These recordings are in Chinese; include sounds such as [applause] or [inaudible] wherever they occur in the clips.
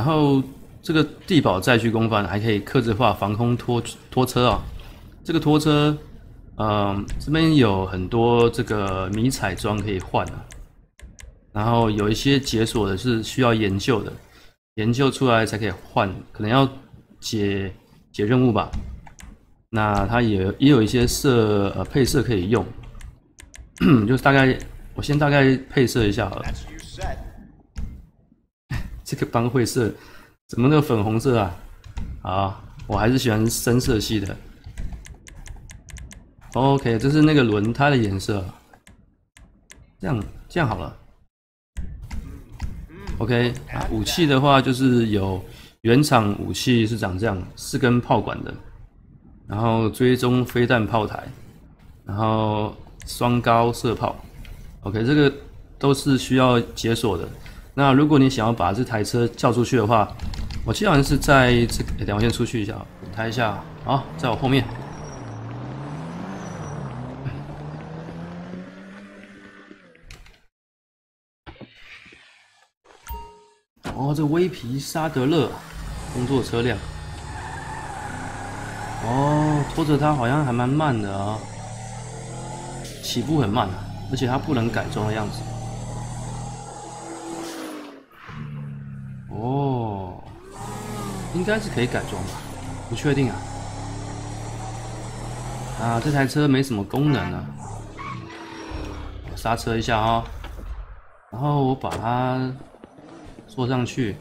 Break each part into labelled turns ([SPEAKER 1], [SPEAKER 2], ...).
[SPEAKER 1] 然后这个地堡再去攻防还可以刻字化防空拖拖车啊。这个拖车，嗯，这边有很多这个迷彩装可以换啊。然后有一些解锁的是需要研究的，研究出来才可以换，可能要解解任务吧。那它也也有一些色呃配色可以用，[coughs] 就是大概我先大概配色一下好了。这个帮会色怎么那个粉红色啊？啊，我还是喜欢深色系的。OK，这是那个轮胎的颜色，这样这样好了。OK，武器的话就是有原厂武器是长这样，四根炮管的，然后追踪飞弹炮台，然后双高射炮。OK，这个都是需要解锁的。那如果你想要把这台车叫出去的话，我记得好像是在这个，等我先出去一下，抬一下，好，在我后面。哦，这威皮沙德勒工作车辆。哦，拖着它好像还蛮慢的啊，起步很慢啊，而且它不能改装的样子。应该是可以改装吧，不确定啊。啊，这台车没什么功能啊。刹车一下啊，然后我把它。坐上去，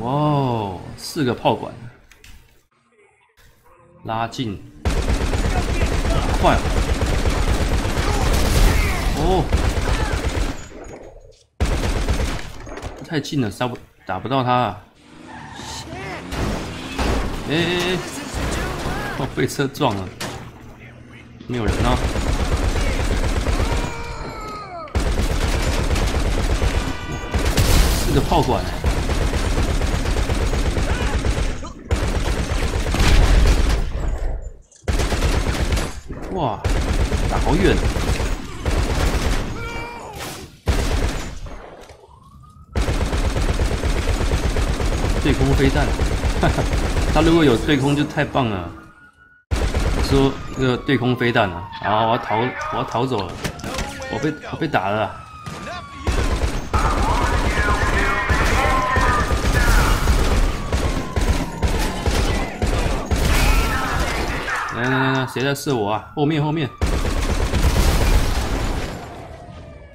[SPEAKER 1] 哇哦，四个炮管，拉近，快，哦，太近了，杀不打不到他，哎哎哎，哦，被车撞了，没有人啊。四个炮管，哇，打好远！对空飞弹，哈哈，他如果有对空就太棒了。说那个对空飞弹啊，好，我要逃，我要逃走了，我被我被打了。来来来，谁在射我啊？后面后面！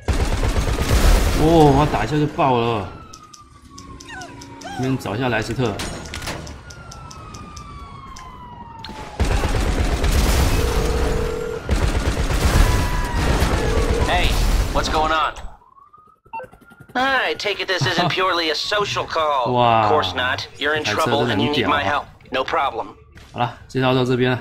[SPEAKER 1] 哇，我打一下就爆了！这边找一下莱斯特。
[SPEAKER 2] Hey, what's going on? I take it this isn't [laughs] purely a social call. Of course not. You're in trouble and you need my help. No problem.
[SPEAKER 1] 好了，介绍到这边了。